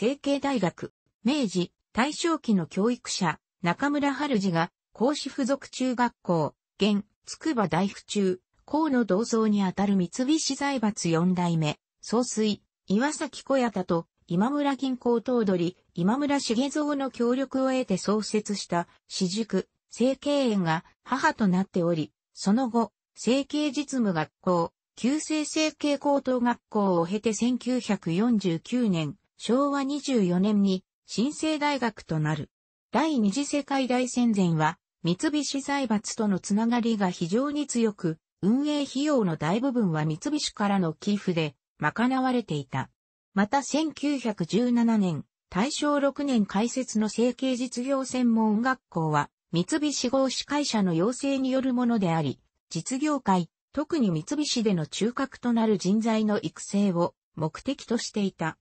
成蹊大学、明治、大正期の教育者、中村春次が、甲子附属中学校、現、筑波大府中、校の同窓にあたる三菱財閥四代目、総帥、岩崎小屋田と、今村銀行頭取、今村重蔵の協力を得て創設した、私塾、成蹊園が母となっており、その後、成蹊実務学校、旧制成蹊高等学校を経て1949年、昭和24年に、新生大学となる。第二次世界大戦前は、三菱財閥とのつながりが非常に強く、運営費用の大部分は三菱からの寄付で賄われていた。また1917年、大正6年開設の成形実業専門学校は、三菱合資会社の要請によるものであり、実業界、特に三菱での中核となる人材の育成を目的としていた。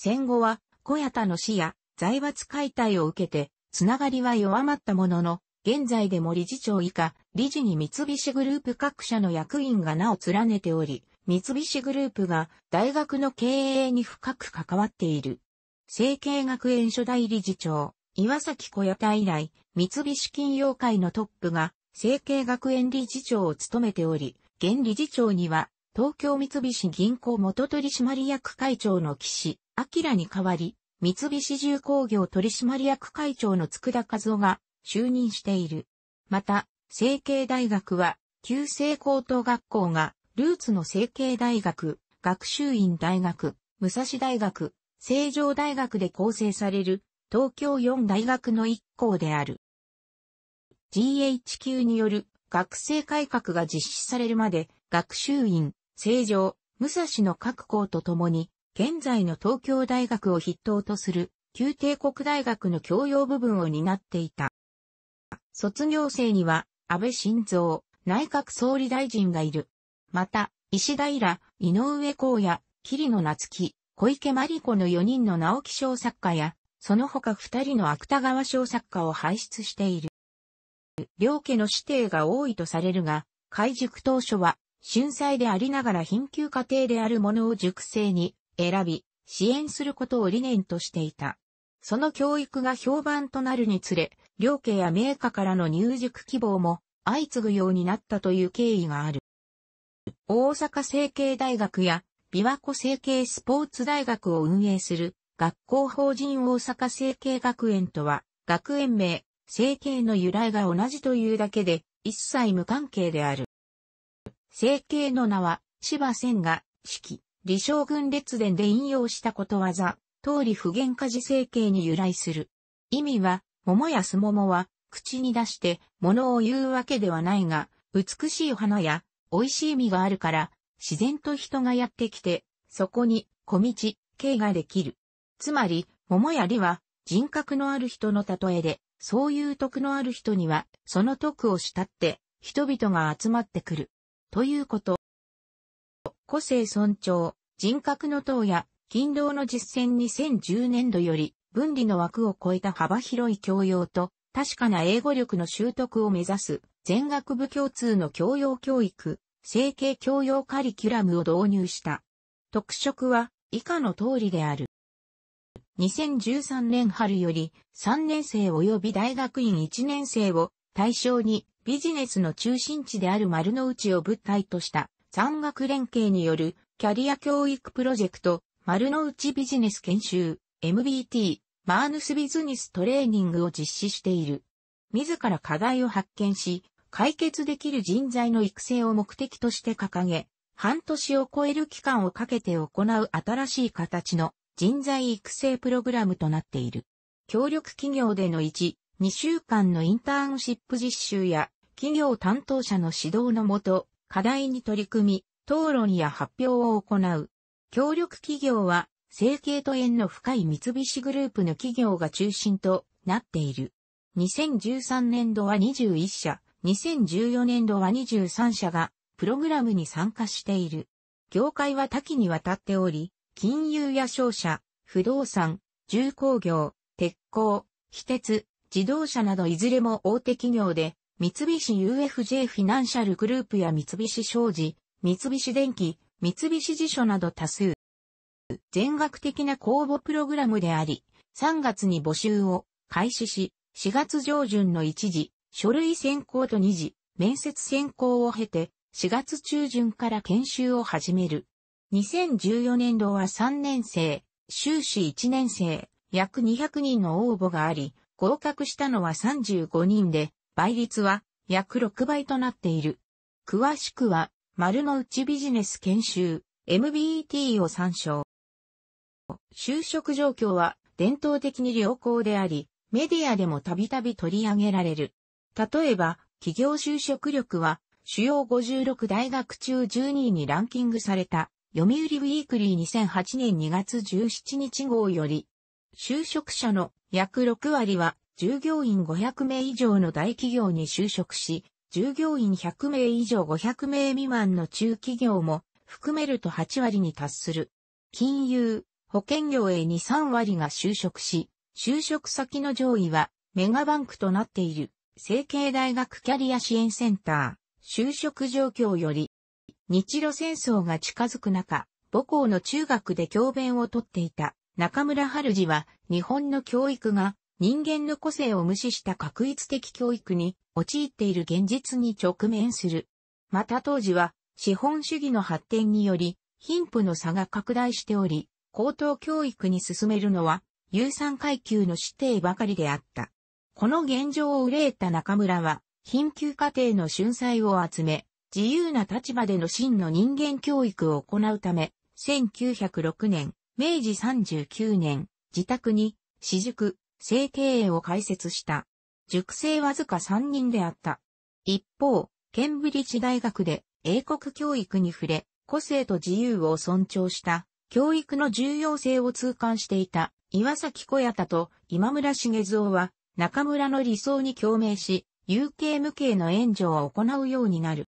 戦後は、小屋田の死や財閥解体を受けて、つながりは弱まったものの、現在でも理事長以下、理事に三菱グループ各社の役員が名を連ねており、三菱グループが大学の経営に深く関わっている。成蹊学園初代理事長、岩崎小屋田以来、三菱金融会のトップが、成蹊学園理事長を務めており、現理事長には、東京三菱銀行元取締役会長の岸、明に代わり、三菱重工業取締役会長の佃和夫が就任している。また、成蹊大学は、旧制高等学校がルーツの成蹊大学、学習院大学、武蔵大学、成城大学で構成される東京4大学の一校である。GHQ による学生改革が実施されるまで学習院、成城、武蔵の各校とともに現在の東京大学を筆頭とする旧帝国大学の教養部分を担っていた。卒業生には安倍晋三内閣総理大臣がいる。また、石平、井上光也、桐野夏樹、小池真理子の4人の直木賞作家や、その他2人の芥川賞作家を輩出している。両家の指定が多いとされるが、開塾当初は、春祭でありながら貧窮家庭であるものを塾生に選び、支援することを理念としていた。その教育が評判となるにつれ、両家や名家からの入塾希望も相次ぐようになったという経緯がある。大阪成蹊大学や琵琶湖成蹊スポーツ大学を運営する学校法人大阪成蹊学園とは学園名、成蹊の由来が同じというだけで一切無関係である。成蹊の名は芝仙が式、李将軍列伝で引用したことわざ、通り不言家事成蹊に由来する。意味は、桃やすももは口に出して物を言うわけではないが、美しい花や美味しい実があるから、自然と人がやってきて、そこに小道、径ができる。つまり、桃やりは人格のある人の例えで、そういう徳のある人には、その徳を慕って、人々が集まってくる。ということ。個性尊重、人格の党や、勤労の実践2010年度より、分離の枠を超えた幅広い教養と、確かな英語力の習得を目指す、全学部共通の教養教育、整形教養カリキュラムを導入した。特色は以下の通りである。2013年春より3年生及び大学院1年生を対象にビジネスの中心地である丸の内を舞台とした産学連携によるキャリア教育プロジェクト丸の内ビジネス研修 MBT マーヌスビズニストレーニングを実施している。自ら課題を発見し、解決できる人材の育成を目的として掲げ、半年を超える期間をかけて行う新しい形の人材育成プログラムとなっている。協力企業での1、2週間のインターンシップ実習や企業担当者の指導のもと、課題に取り組み、討論や発表を行う。協力企業は、成形と縁の深い三菱グループの企業が中心となっている。2013年度は21社、2014年度は23社がプログラムに参加している。業界は多岐にわたっており、金融や商社、不動産、重工業、鉄鋼、非鉄、自動車などいずれも大手企業で、三菱 UFJ フィナンシャルグループや三菱商事、三菱電機、三菱地所など多数。全額的な公募プログラムであり、3月に募集を開始し、4月上旬の1次、書類選考と2次、面接選考を経て、4月中旬から研修を始める。2014年度は3年生、修士1年生、約200人の応募があり、合格したのは35人で、倍率は約6倍となっている。詳しくは、丸の内ビジネス研修、MBT を参照。就職状況は伝統的に良好であり、メディアでもたびたび取り上げられる。例えば、企業就職力は、主要56大学中12位にランキングされた、読売ウィークリー2008年2月17日号より、就職者の約6割は、従業員500名以上の大企業に就職し、従業員100名以上500名未満の中企業も含めると8割に達する。金融、保険業へ2、3割が就職し、就職先の上位はメガバンクとなっている、成形大学キャリア支援センター、就職状況より、日露戦争が近づく中、母校の中学で教鞭をとっていた中村春次は、日本の教育が人間の個性を無視した確一的教育に陥っている現実に直面する。また当時は資本主義の発展により貧富の差が拡大しており、高等教育に進めるのは有産階級の指定ばかりであった。この現状を憂えた中村は、貧窮家庭の春菜を集め、自由な立場での真の人間教育を行うため、1906年、明治39年、自宅に、私塾、生経営を開設した。塾生わずか3人であった。一方、ケンブリッジ大学で英国教育に触れ、個性と自由を尊重した教育の重要性を痛感していた岩崎小弥太と今村重蔵は中村の理想に共鳴し、有形無形の援助を行うようになる。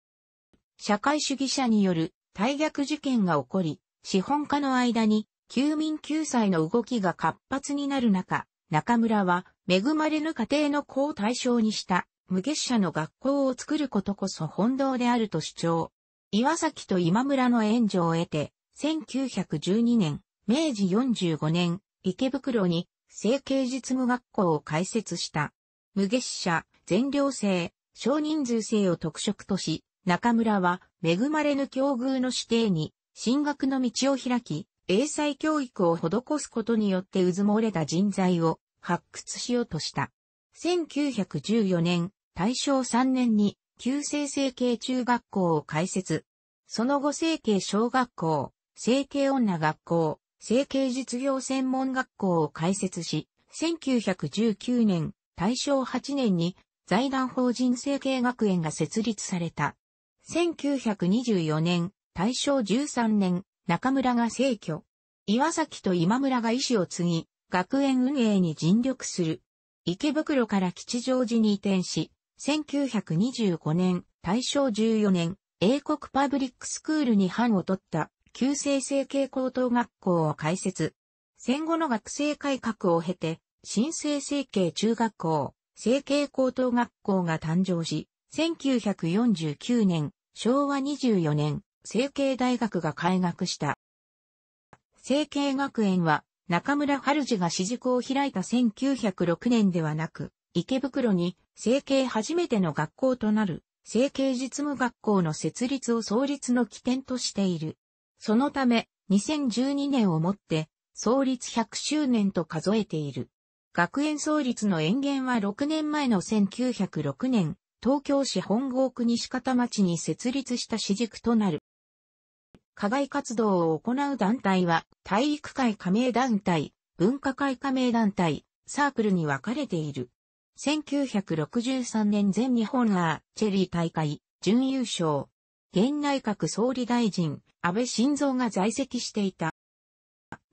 社会主義者による退逆事件が起こり、資本家の間に休民救済の動きが活発になる中、中村は恵まれぬ家庭の子を対象にした無月謝の学校を作ることこそ本道であると主張。岩崎と今村の援助を得て、1912年、明治45年、池袋に、成形実務学校を開設した。無月謝、全寮制、少人数制を特色とし、中村は、恵まれぬ境遇の指定に、進学の道を開き、英才教育を施すことによって渦漏れた人材を発掘しようとした。1914年、大正3年に、旧制成形中学校を開設。その後成形小学校、成形女学校、成形実業専門学校を開設し、1919年、大正8年に財団法人成形学園が設立された。1924年、大正13年、中村が成居。岩崎と今村が意思を継ぎ、学園運営に尽力する。池袋から吉祥寺に移転し、1925年、大正14年、英国パブリックスクールに班を取った旧制成形高等学校を開設。戦後の学生改革を経て、新制成形中学校、成形高等学校が誕生し、1949年、昭和24年、成形大学が開学した。成形学園は中村春次が私塾を開いた1906年ではなく、池袋に成形初めての学校となる成形実務学校の設立を創立の起点としている。そのため、2012年をもって創立100周年と数えている。学園創立の延源は6年前の1906年、東京市本郷区西方町に設立した私塾となる。課外活動を行う団体は、体育会加盟団体、文化会加盟団体、サークルに分かれている。1963年全日本アーチェリー大会、準優勝。現内閣総理大臣、安倍晋三が在籍していた。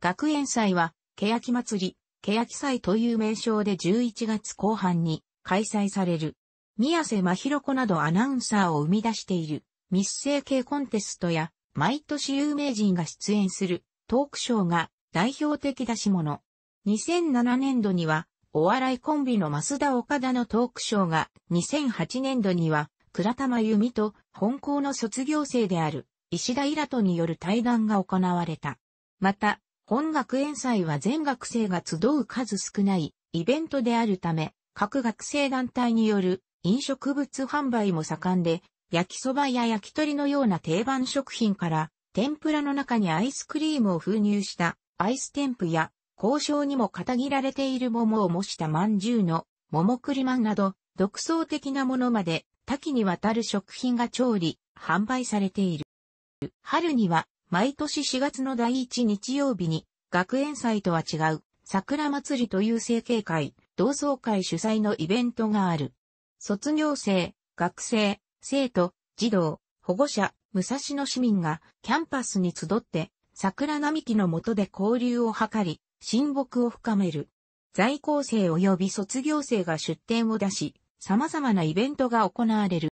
学園祭は、欅祭り、欅祭という名称で11月後半に開催される。宮瀬真弘子などアナウンサーを生み出している密生系コンテストや毎年有名人が出演するトークショーが代表的出し物。2007年度にはお笑いコンビの増田岡田のトークショーが2008年度には倉田真由美と本校の卒業生である石田イラトによる対談が行われた。また、本学園祭は全学生が集う数少ないイベントであるため、各学生団体による飲食物販売も盛んで、焼きそばや焼き鳥のような定番食品から、天ぷらの中にアイスクリームを封入したアイス天ぷや、交渉にも片切られている桃を模した饅頭の桃栗まんなど、独創的なものまで多岐にわたる食品が調理、販売されている。春には毎年4月の第1日曜日に学園祭とは違う桜祭りという成形会、同窓会主催のイベントがある。卒業生、学生、生徒、児童、保護者、武蔵野市民がキャンパスに集って桜並木の下で交流を図り、親睦を深める。在校生及び卒業生が出展を出し、様々なイベントが行われる。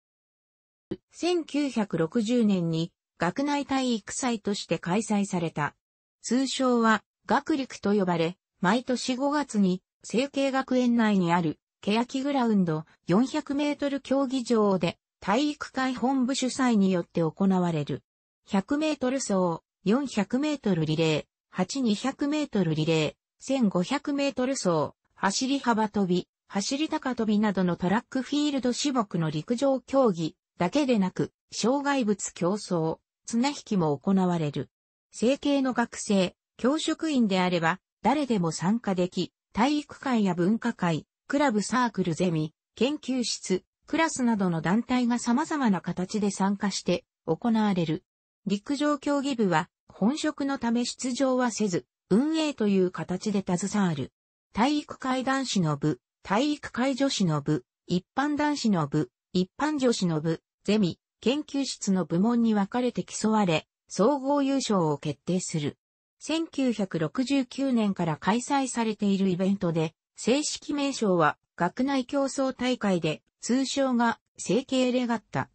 1960年に学内体育祭として開催された。通称は学陸と呼ばれ、毎年5月に成形学園内にある欅グラウンド400メートル競技場で体育会本部主催によって行われる。100メートル走、400メートルリレー、8 200メートルリレー、1500メートル走、走り幅跳び、走り高跳びなどのトラックフィールド種目の陸上競技だけでなく、障害物競争、綱引きも行われる。成形の学生、教職員であれば、誰でも参加でき、体育会や文化会、クラブサークルゼミ、研究室、クラスなどの団体が様々な形で参加して行われる。陸上競技部は本職のため出場はせず、運営という形で携わる。体育会男子の部、体育会女子の部、一般男子の部、一般女子の部、ゼミ、研究室の部門に分かれて競われ、総合優勝を決定する。1969年から開催されているイベントで、正式名称は学内競争大会で、通称が成形レガッタ。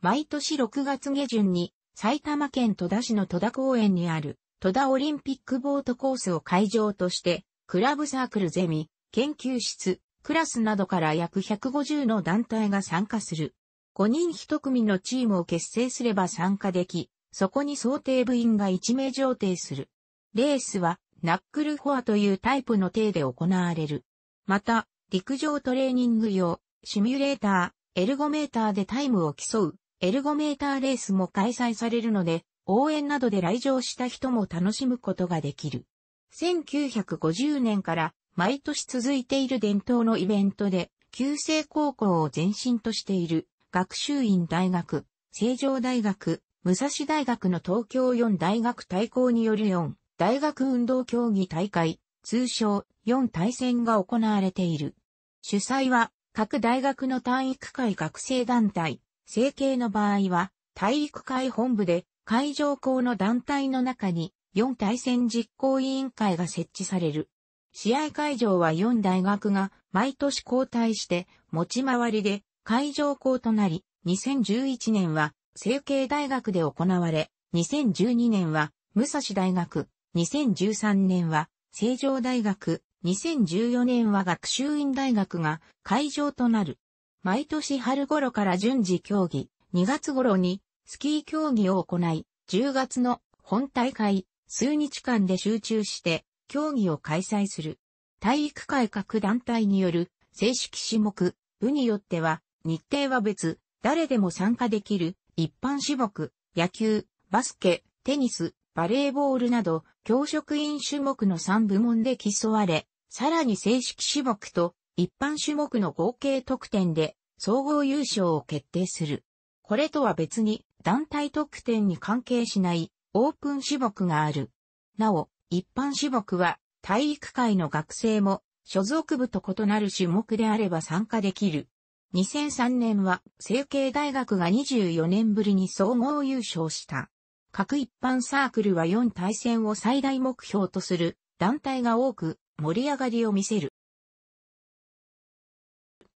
毎年6月下旬に埼玉県戸田市の戸田公園にある戸田オリンピックボートコースを会場として、クラブサークルゼミ、研究室、クラスなどから約150の団体が参加する。5人1組のチームを結成すれば参加でき、そこに想定部員が1名上定する。レースは、ナックルフォアというタイプの艇で行われる。また、陸上トレーニング用、シミュレーター、エルゴメーターでタイムを競う、エルゴメーターレースも開催されるので、応援などで来場した人も楽しむことができる。1950年から毎年続いている伝統のイベントで、旧制高校を前身としている学習院大学、成城大学、武蔵大学の東京4大学対抗による4大学運動競技大会、通称4対戦が行われている。主催は各大学の体育会学生団体、成形の場合は体育会本部で会場校の団体の中に4対戦実行委員会が設置される。試合会場は4大学が毎年交代して持ち回りで会場校となり、2011年は成形大学で行われ、2012年は武蔵大学、2013年は成城大学、2014年は学習院大学が会場となる。毎年春頃から順次競技、2月頃にスキー競技を行い、10月の本大会、数日間で集中して競技を開催する。体育会各団体による正式種目、部によっては日程は別、誰でも参加できる一般種目、野球、バスケ、テニス、バレーボールなど、教職員種目の3部門で競われ、さらに正式種目と一般種目の合計得点で総合優勝を決定する。これとは別に団体得点に関係しないオープン種目がある。なお、一般種目は体育会の学生も所属部と異なる種目であれば参加できる。2003年は、成形大学が24年ぶりに総合優勝した。各一般サークルは4対戦を最大目標とする団体が多く盛り上がりを見せる。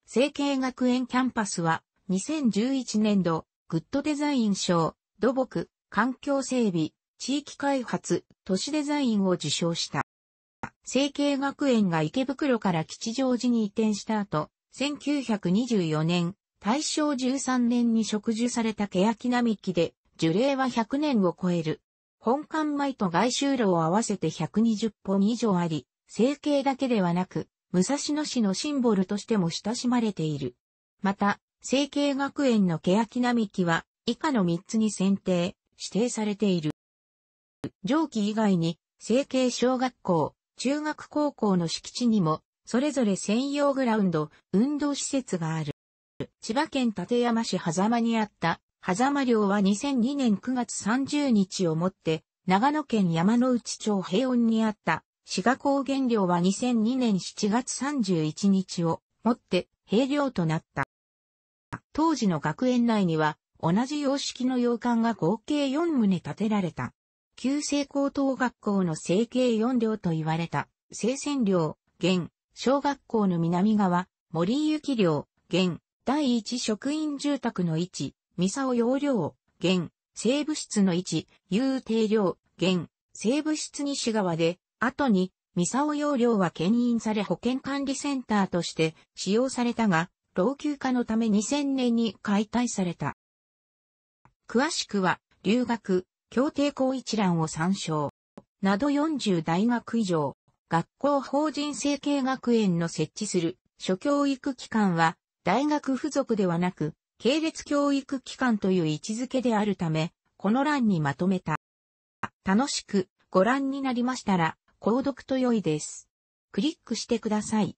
成形学園キャンパスは2011年度グッドデザイン賞、土木、環境整備、地域開発、都市デザインを受賞した。成形学園が池袋から吉祥寺に移転した後、1924年、大正13年に植樹された欅並木で、樹齢は100年を超える。本館前と外周路を合わせて120本以上あり、整形だけではなく、武蔵野市のシンボルとしても親しまれている。また、成形学園の欅並木は、以下の3つに選定、指定されている。上記以外に、成形小学校、中学高校の敷地にも、それぞれ専用グラウンド、運動施設がある。千葉県館山市狭間にあった、狭間寮は2002年9月30日をもって、長野県山ノ内町平穏にあった、滋賀高原寮は2002年7月31日をもって、平寮となった。当時の学園内には、同じ様式の洋館が合計4棟建てられた。旧制高等学校の成形4寮と言われた、聖戦寮、現、小学校の南側、森行寮、現、第一職員住宅の位置、三沢養寮、現、西部室の位置、遊定寮、現、西部室西側で、後に、三沢養寮は牽引され保健管理センターとして使用されたが、老朽化のため2000年に解体された。詳しくは、留学、協定校一覧を参照。など40大学以上、学校法人成形学園の設置する諸教育機関は、大学付属ではなく、系列教育機関という位置づけであるため、この欄にまとめた。楽しくご覧になりましたら、購読と良いです。クリックしてください。